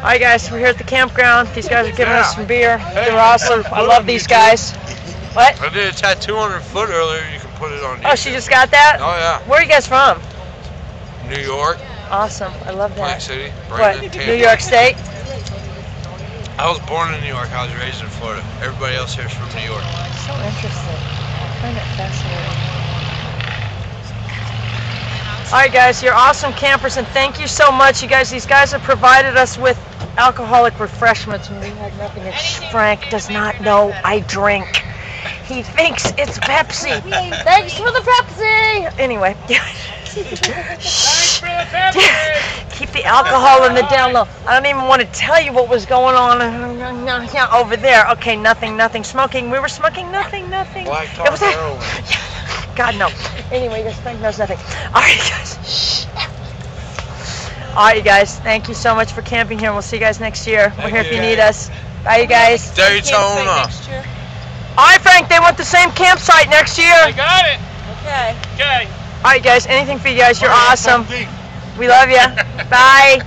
Alright guys, we're here at the campground. These guys are giving us some beer. They're awesome. I love these guys. What? I did a tattoo on her foot earlier. You can put it on. Oh, she just got that? Oh yeah. Where are you guys from? New York, Awesome. I love that. City, What? Brandon, New York State? I was born in New York. I was raised in Florida. Everybody else here is from New York. So interesting. I find it fascinating. Alright guys, you're awesome campers and thank you so much. You guys, these guys have provided us with alcoholic refreshments and we had nothing. And Frank does not know I drink. He thinks it's Pepsi. Thanks for the Pepsi! Anyway. Shh. Keep the alcohol in the down low. I don't even want to tell you what was going on over there. Okay, nothing, nothing. Smoking. We were smoking nothing, nothing. Black It was heroin. God no. Anyway, this Frank knows nothing. All right, guys. Shh. All right, you guys. Thank you so much for camping here. We'll see you guys next year. We're Thank here if you. you need us. Bye, you guys. Daytona. All right, Frank. They want the same campsite next year. I got it. Okay. Okay. All right, guys. Anything for you guys. You're awesome. We love you. Bye.